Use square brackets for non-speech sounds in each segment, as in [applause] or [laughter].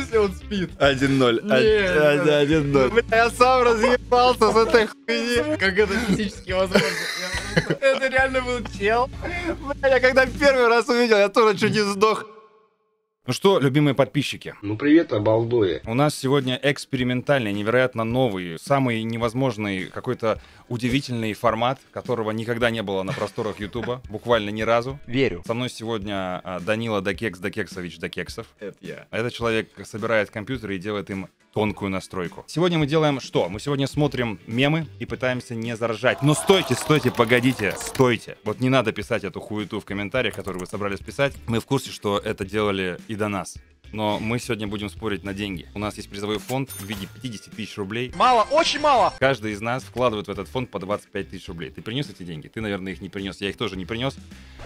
смысле он спит? 1-0. Нет, 1-0. Бля, я сам разъебался с этой хуйни. Как это физически возможно? Это реально был чел. Бля, я когда первый раз увидел, я тоже чуть не сдох. Ну что, любимые подписчики, Ну привет, обалдуя. у нас сегодня экспериментальный, невероятно новый, самый невозможный, какой-то удивительный формат, которого никогда не было на просторах Ютуба, [laughs] буквально ни разу. Верю. Со мной сегодня а, Данила Дакекс Дакексович Дакексов. Это я. Этот человек собирает компьютеры и делает им тонкую настройку. Сегодня мы делаем что? Мы сегодня смотрим мемы и пытаемся не заржать. Но стойте, стойте, погодите, стойте. Вот не надо писать эту хуету в комментариях, которую вы собрались писать. Мы в курсе, что это делали и до нас. Но мы сегодня будем спорить на деньги. У нас есть призовой фонд в виде 50 тысяч рублей. Мало, очень мало. Каждый из нас вкладывает в этот фонд по 25 тысяч рублей. Ты принес эти деньги? Ты, наверное, их не принес. Я их тоже не принес.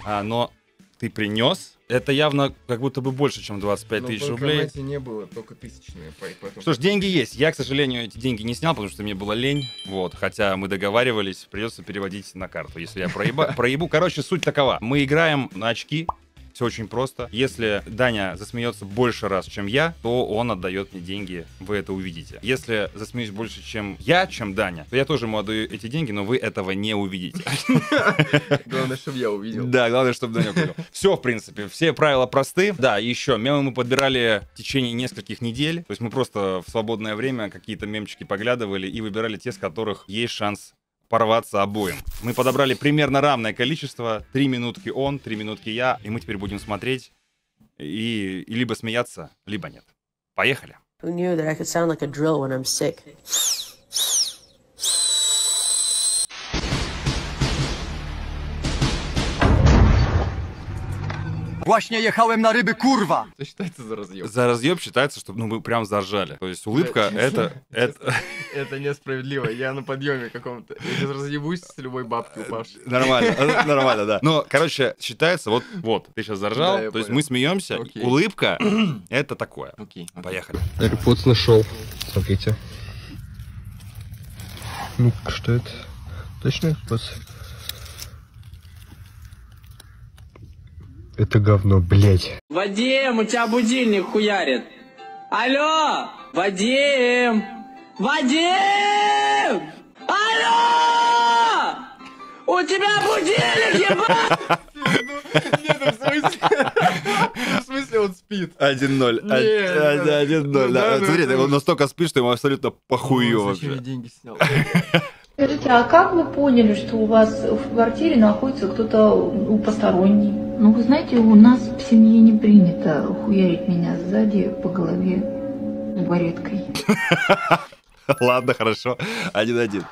А, но ты принес. Это явно как будто бы больше, чем 25 Но тысяч в рублей. банкомате не было, только тысячные. по- поэтому- Что ж, деньги есть. Я, к сожалению, эти деньги не снял, потому что мне было лень. Вот. Хотя мы договаривались, придется переводить на карту, если я проеба... [laughs] проебу. Короче, суть такова. Мы играем на очки. Все очень просто. Если Даня засмеется больше раз, чем я, то он отдает мне деньги. Вы это увидите. Если засмеюсь больше, чем я, чем Даня, то я тоже ему отдаю эти деньги, но вы этого не увидите. [laughs] Главное, чтобы я увидел. Да, главное, чтобы Даня понял. Все, в принципе, все правила просты. Да, еще, мемы мы подбирали в течение нескольких недель. То есть мы просто в свободное время какие-то мемчики поглядывали и выбирали те, с которых есть шанс порваться обоим. Мы подобрали примерно равное количество. Три минутки он, три минутки я. И мы теперь будем смотреть и, и либо смеяться, либо нет. Поехали. Who knew that I could sound like a drill when I'm sick? Właśnie jechałem na ryby, kurwa! Это считается за разъем. За разъеб считается, что ну, мы прям заржали. То есть улыбка Да, [laughs] это, это [laughs] Это несправедливо. Я на подъеме каком-то. Я сейчас разъебусь с любой бабки упавшей. Нормально, э, нормально, да. Но, короче, считается, вот, вот, ты сейчас заржал, Да, я то есть понял. мы смеемся, Окей. улыбка — это такое. Окей. Поехали. AirPods нашел. Смотрите. Ну, что это? Точно AirPods? Это говно, блять. Вадим, у тебя будильник хуярит. Алло! Вадим! Вадим! Алло! У тебя будильник, ебать! Нет, ну, в смысле? В смысле он спит? 1-0. Нет, да. 1-0, Ну да. Смотри, он настолько спит, что ему абсолютно похую Он зачем я вообще. деньги снял? [laughs] Скажите, а как вы поняли, что у вас в квартире находится кто-то у посторонний? Ну, вы знаете, у нас в семье не принято хуярить меня сзади по голове бареткой. [laughs] Ладно, хорошо. 1-1.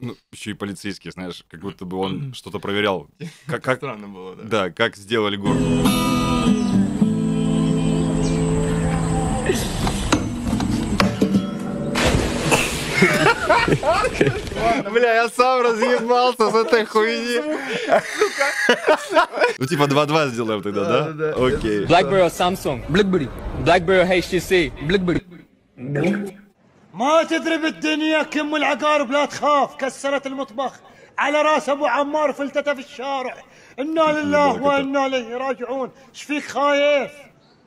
Ну, еще и полицейский, знаешь, как будто бы он что-то проверял. [laughs] Как, как, Странно было, да. да, как сделали город. Бля, я сам разъебался с этой хуйни. Ну, типа 2-2 сделаем тогда, да? Да-да-да. Окей. BlackBerry Samsung. BlackBerry. BlackBerry HTC. BlackBerry. ما تدري الدنيا كم العقارب لا تخاف كسرت المطبخ على راس ابو عمار فلتته في الشارع انا لله وانا اليه راجعون ايش فيك خايف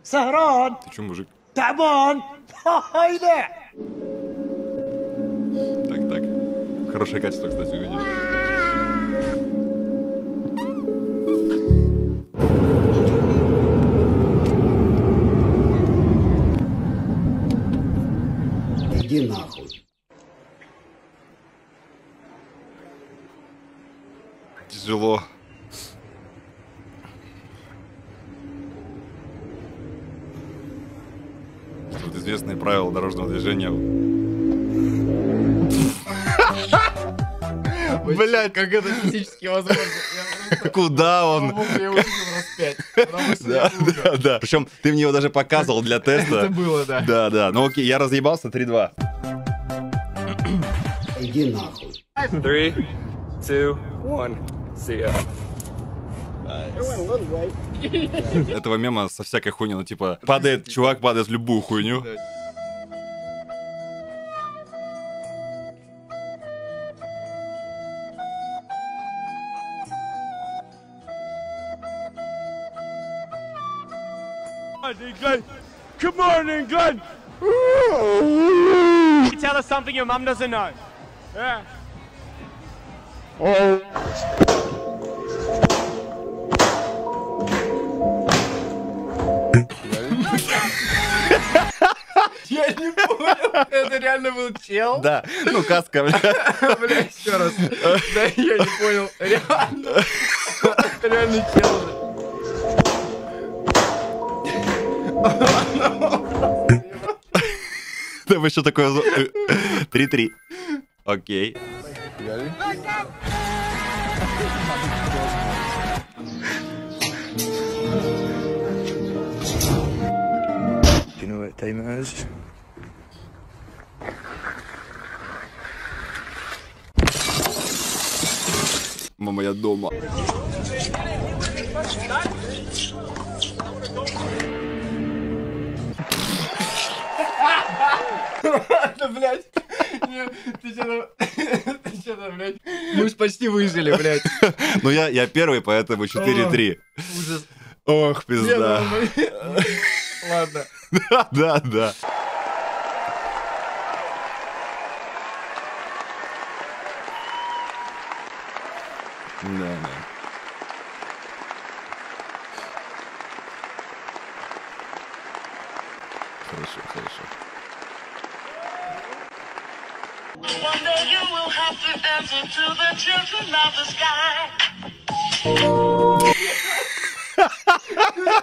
سهران Ты че, мужик? تعبان هايله Так, так. Хорошее качество, кстати, увидишь. Иди Тяжело. Вот известные правила дорожного движения. Блять, как это физически возможно? [laughs] Куда он? Да, да, да. Причем ты мне его даже показывал для Это теста. было, да. Да, да. Ну окей, я разъебался 3-2. Иди нахуй. Three, two, one. Греция. Э, этого мема со всякой хуйней, ну типа, падает, чувак падает в любую хуйню. Good morning, Glenn. You tell us something your mum doesn't know. Yeah. Oh. Это реально был чел? Да, ну каска, бля. Бля, еще раз. Да, я не понял. Реально. Реально чел. же. Там еще такое... зу- э, 3-3. Окей. you know what time it is? Мама, я дома. Да, блядь. Ты что-то... Блядь. Мы ж почти выжили, блядь. Ну я, я первый, поэтому 4-3. Ужас. Ох, ну, пизда. [laughs] Ладно. [laughs] Да, да, да. Да, да. Хорошо, хорошо. One day you will have to answer to the children of the sky.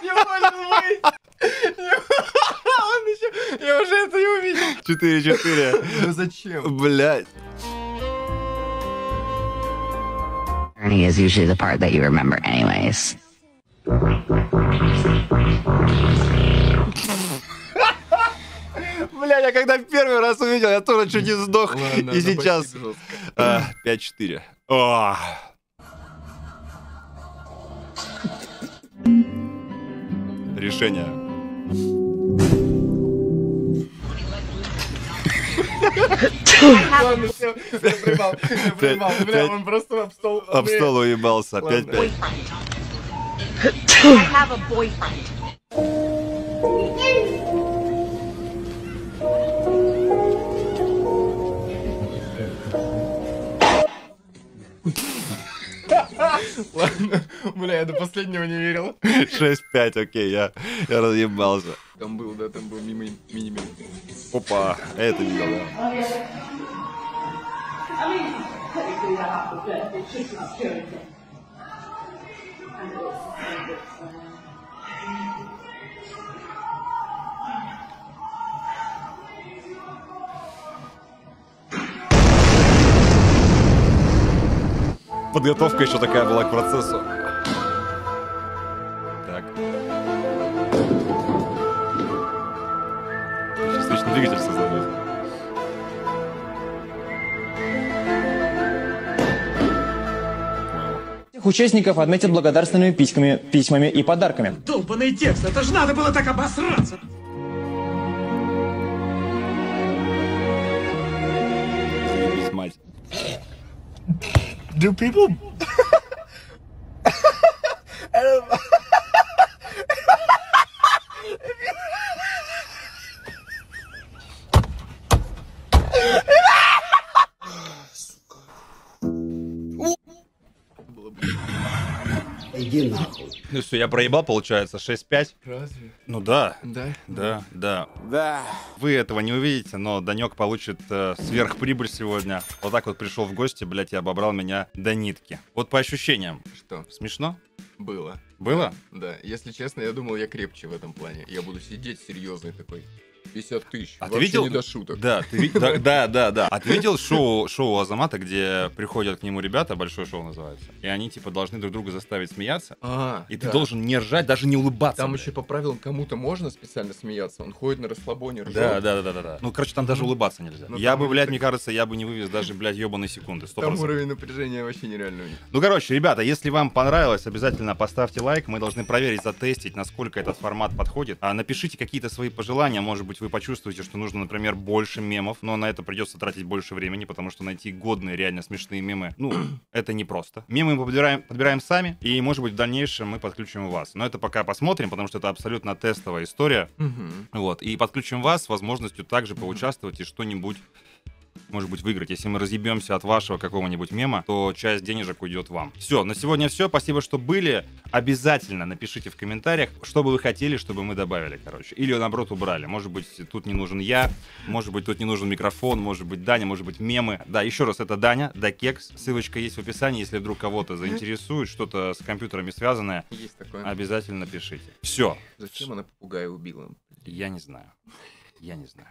Не может быть. Он еще... Я уже это и увидел. 4-4. Ну зачем? Блядь. Is usually the part that you remember anyways. [laughs] Бля, я когда первый раз увидел, я тоже чуть не сдох. Ладно, И ну, сейчас... а, 5-4. О. Решение. Ладно, все, я проебал, я. Бля, пять. он просто об стол. Об Бля. стол уебался. Ладно. 5-5. I have a boyfriend. Ладно, бля, я до последнего не верил. 6-5, окей, я, я разъебался. Там был, да, там был мимо мини-мини. Опа, это видел, да. Подготовка еще такая была к процессу. Так. Создает. Всех участников отметят благодарственными письмами, письмами и подарками. Долбанный текст, это же надо было так обосраться. Заебись, мать. Do people... Иди нахуй. Ну все, я проебал, получается, 6-5. Разве? Ну да, Да? да, да. Да. Вы этого не увидите, но Данек получит э, сверхприбыль сегодня. Вот так вот пришел в гости, блядь, и обобрал меня до нитки. Вот по ощущениям. Что? Смешно? Было. Было? Да, если честно, я думал, я крепче в этом плане. Я буду сидеть серьезный такой. 50 тысяч. А ты видел? не до шуток. Да, ты да, да, да, да. А ты [laughs] видел шоу, шоу Азамата, где приходят к нему ребята, большое шоу называется, и они типа должны друг друга заставить смеяться, А, и ты должен не ржать, даже не улыбаться. Там блядь. еще по правилам кому-то можно специально смеяться. Он ходит на расслабоне, ржет. Да, да, да, да, да. Ну, короче, там даже улыбаться нельзя. Ну, я бы, блядь, мне кажется, я бы не вывез даже, блядь, ебаные секунды. Там уровень напряжения вообще нереальный у них. Ну, короче, ребята, если вам понравилось, обязательно поставьте лайк. Мы должны проверить, затестить, насколько этот формат подходит. А напишите какие-то свои пожелания. Может быть, вы почувствуете, что нужно, например, больше мемов, но на это придется тратить больше времени, потому что найти годные, реально смешные мемы, ну, [clears throat] это непросто. Мемы мы подбираем, подбираем сами, и, может быть, в дальнейшем мы подключим вас. Но это пока посмотрим, потому что это абсолютно тестовая история. Мгм. Вот. И подключим вас с возможностью также поучаствовать и что-нибудь может быть, выиграть. Если мы разъебемся от вашего какого-нибудь мема, то часть денежек уйдет вам. Все, на сегодня все. Спасибо, что были. Обязательно напишите в комментариях, что бы вы хотели, чтобы мы добавили, короче. Или, наоборот, убрали. Может быть, тут не нужен я, может быть, тут не нужен микрофон, может быть, Даня, может быть, мемы. Да, еще раз, это Даня, Дакекс. Ссылочка есть в описании. Если вдруг кого-то заинтересует, что-то с компьютерами связанное, Есть такое. обязательно пишите. Все. Зачем она попугая убила? Я не знаю. Я не знаю.